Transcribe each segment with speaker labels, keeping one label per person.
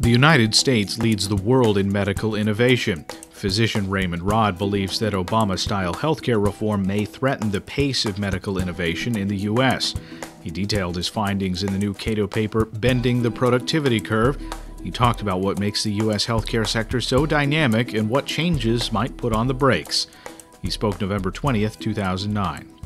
Speaker 1: The United States leads the world in medical innovation. Physician Raymond Raad believes that Obama style healthcare reform may threaten the pace of medical innovation in the U.S. He detailed his findings in the new Cato paper, Bending the Productivity Curve. He talked about what makes the U.S. healthcare sector so dynamic and what changes might put on the brakes. He spoke November 20th, 2009.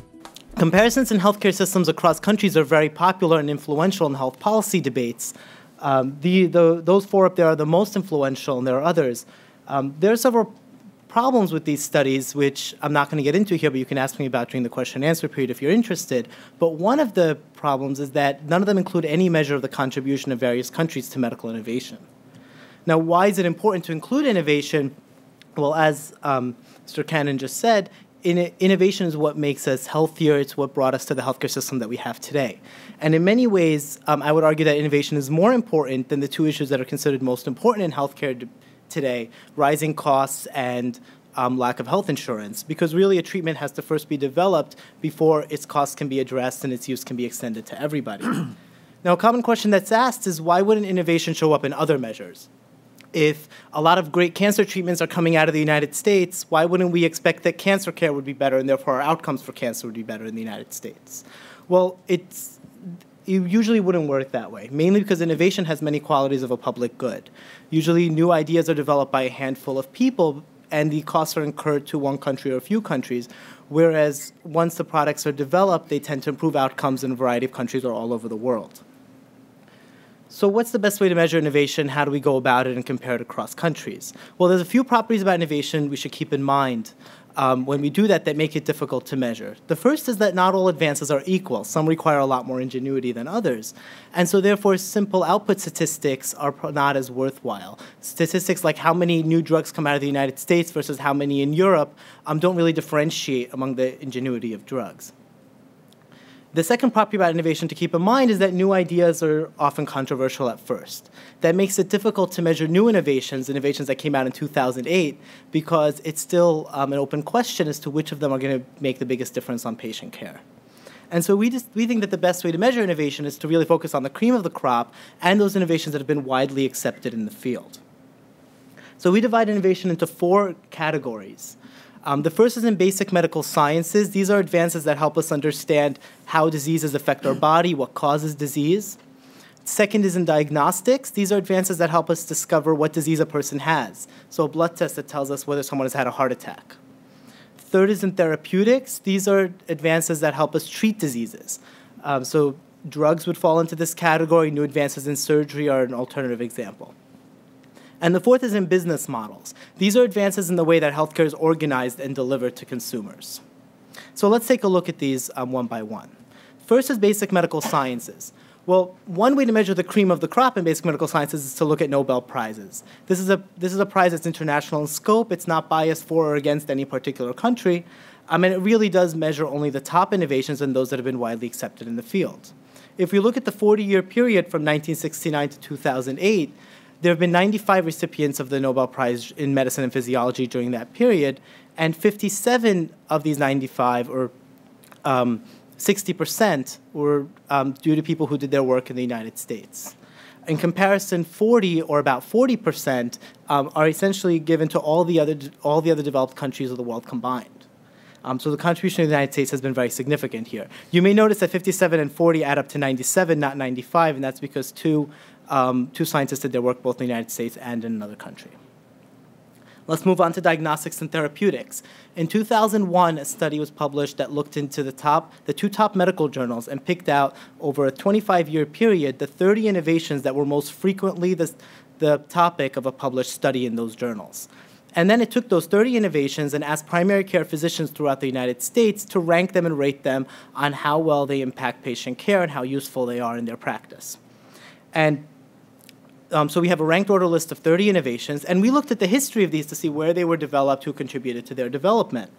Speaker 2: Comparisons in healthcare systems across countries are very popular and influential in health policy debates. Um, the, the, those four up there are the most influential, and there are others. Um, there are several problems with these studies, which I'm not going to get into here, but you can ask me about during the question and answer period if you're interested. But one of the problems is that none of them include any measure of the contribution of various countries to medical innovation. Now, why is it important to include innovation? Well, as um, Mr. Cannon just said, in innovation is what makes us healthier. It's what brought us to the healthcare system that we have today. And in many ways, um, I would argue that innovation is more important than the two issues that are considered most important in healthcare today rising costs and um, lack of health insurance because really a treatment has to first be developed before its costs can be addressed and its use can be extended to everybody. now, a common question that's asked is why wouldn't innovation show up in other measures? If a lot of great cancer treatments are coming out of the United States, why wouldn't we expect that cancer care would be better and therefore our outcomes for cancer would be better in the United States? Well, it's it usually wouldn't work that way, mainly because innovation has many qualities of a public good. Usually, new ideas are developed by a handful of people, and the costs are incurred to one country or a few countries. Whereas once the products are developed, they tend to improve outcomes in a variety of countries or all over the world. So, what's the best way to measure innovation? How do we go about it and compare it across countries? Well, there's a few properties about innovation we should keep in mind um, when we do that that make it difficult to measure. The first is that not all advances are equal. Some require a lot more ingenuity than others. And so, therefore, simple output statistics are not as worthwhile. Statistics like how many new drugs come out of the United States versus how many in Europe um, don't really differentiate among the ingenuity of drugs. The second property about innovation to keep in mind is that new ideas are often controversial at first. That makes it difficult to measure new innovations, innovations that came out in 2008, because it's still um, an open question as to which of them are going to make the biggest difference on patient care. And so we, just, we think that the best way to measure innovation is to really focus on the cream of the crop and those innovations that have been widely accepted in the field. So we divide innovation into four categories. Um, the first is in basic medical sciences. These are advances that help us understand how diseases affect our body, what causes disease. Second is in diagnostics. These are advances that help us discover what disease a person has. So, a blood test that tells us whether someone has had a heart attack. Third is in therapeutics. These are advances that help us treat diseases. Um, so, drugs would fall into this category. New advances in surgery are an alternative example. And the fourth is in business models. These are advances in the way that healthcare is organized and delivered to consumers. So let's take a look at these um, one by one. First is basic medical sciences. Well, one way to measure the cream of the crop in basic medical sciences is to look at Nobel Prizes. This is a, this is a prize that's international in scope. It's not biased for or against any particular country. I mean, it really does measure only the top innovations and those that have been widely accepted in the field. If we look at the 40 year period from 1969 to 2008, there have been 95 recipients of the Nobel Prize in Medicine and Physiology during that period, and 57 of these 95, or um, 60%, were um, due to people who did their work in the United States. In comparison, 40 or about 40% um, are essentially given to all the other all the other developed countries of the world combined. Um, so the contribution of the United States has been very significant here. You may notice that 57 and 40 add up to 97, not 95, and that's because two um, two scientists did their work both in the United States and in another country. Let's move on to diagnostics and therapeutics. In 2001, a study was published that looked into the top, the two top medical journals and picked out over a 25-year period the 30 innovations that were most frequently the, the topic of a published study in those journals. And then it took those 30 innovations and asked primary care physicians throughout the United States to rank them and rate them on how well they impact patient care and how useful they are in their practice. And um, so we have a ranked order list of 30 innovations, and we looked at the history of these to see where they were developed, who contributed to their development.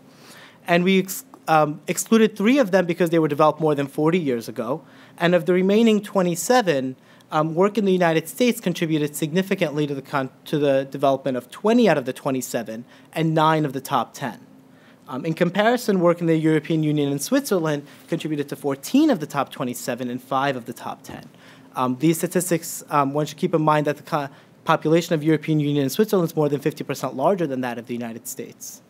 Speaker 2: And we ex um, excluded three of them because they were developed more than 40 years ago. And of the remaining 27, um, work in the United States contributed significantly to the, to the development of 20 out of the 27 and 9 of the top 10. Um, in comparison, work in the European Union and Switzerland contributed to 14 of the top 27 and 5 of the top 10. Um, these statistics, um, one should keep in mind that the population of European Union and Switzerland is more than 50% larger than that of the United States.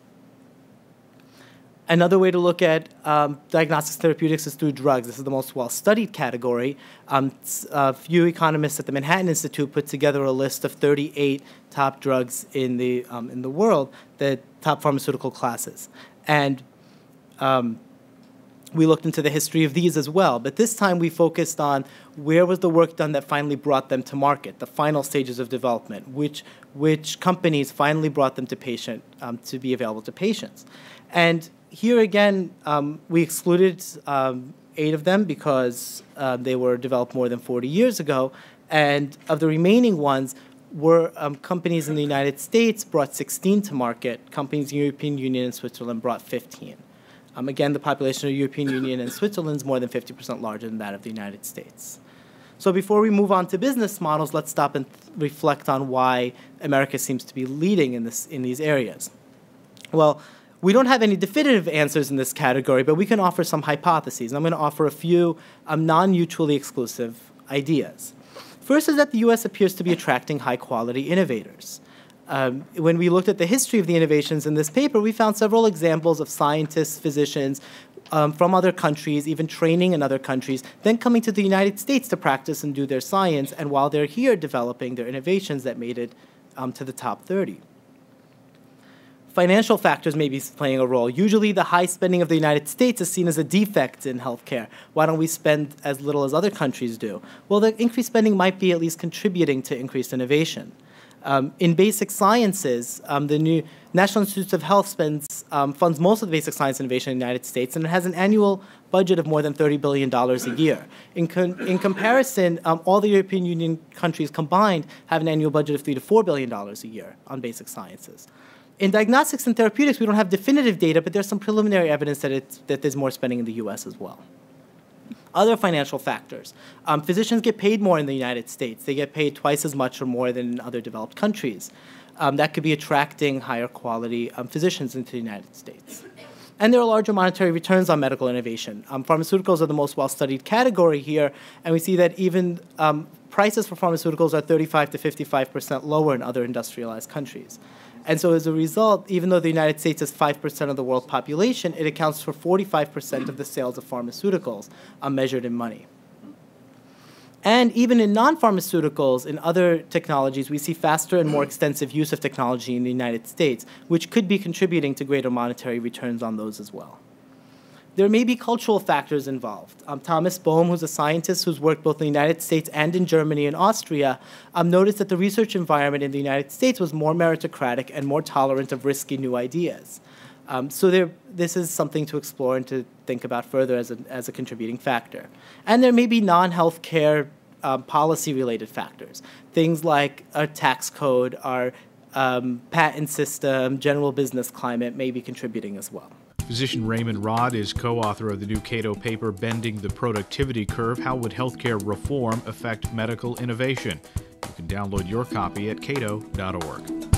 Speaker 2: Another way to look at um, diagnostics therapeutics is through drugs. This is the most well studied category. Um, a few economists at the Manhattan Institute put together a list of 38 top drugs in the, um, in the world, the top pharmaceutical classes. And um, we looked into the history of these as well, but this time we focused on where was the work done that finally brought them to market, the final stages of development, which, which companies finally brought them to patient, um, to be available to patients. And here again, um, we excluded um, eight of them because uh, they were developed more than 40 years ago. And of the remaining ones, were um, companies in the United States brought 16 to market. Companies in the European Union and Switzerland brought 15. Um, again, the population of the European Union and Switzerland is more than 50% larger than that of the United States. So before we move on to business models, let's stop and reflect on why America seems to be leading in, this, in these areas. Well, we don't have any definitive answers in this category, but we can offer some hypotheses. I'm going to offer a few um, non mutually exclusive ideas. First is that the US appears to be attracting high quality innovators. Um, when we looked at the history of the innovations in this paper, we found several examples of scientists, physicians um, from other countries, even training in other countries, then coming to the United States to practice and do their science, and while they're here, developing their innovations that made it um, to the top 30 financial factors may be playing a role. Usually, the high spending of the United States is seen as a defect in healthcare. Why don't we spend as little as other countries do? Well, the increased spending might be at least contributing to increased innovation. Um, in basic sciences, um, the new National Institutes of Health spends um, funds most of the basic science innovation in the United States, and it has an annual budget of more than $30 billion a year. In, con- in comparison, um, all the European Union countries combined have an annual budget of 3 to $4 billion a year on basic sciences in diagnostics and therapeutics, we don't have definitive data, but there's some preliminary evidence that, that there's more spending in the US as well. Other financial factors. Um, physicians get paid more in the United States. They get paid twice as much or more than in other developed countries. Um, that could be attracting higher quality um, physicians into the United States. And there are larger monetary returns on medical innovation. Um, pharmaceuticals are the most well studied category here, and we see that even um, prices for pharmaceuticals are 35 to 55 percent lower in other industrialized countries. And so as a result, even though the United States is 5% of the world population, it accounts for 45% of the sales of pharmaceuticals uh, measured in money. And even in non pharmaceuticals, in other technologies, we see faster and more extensive use of technology in the United States, which could be contributing to greater monetary returns on those as well there may be cultural factors involved. Um, Thomas Bohm, who's a scientist who's worked both in the United States and in Germany and Austria, um, noticed that the research environment in the United States was more meritocratic and more tolerant of risky new ideas. Um, so there, this is something to explore and to think about further as a, as a contributing factor. And there may be non-healthcare um, policy-related factors, things like our tax code, our um, patent system, general business climate may be contributing as well.
Speaker 1: Physician Raymond Raad is co author of the new Cato paper, Bending the Productivity Curve How Would Healthcare Reform Affect Medical Innovation? You can download your copy at cato.org.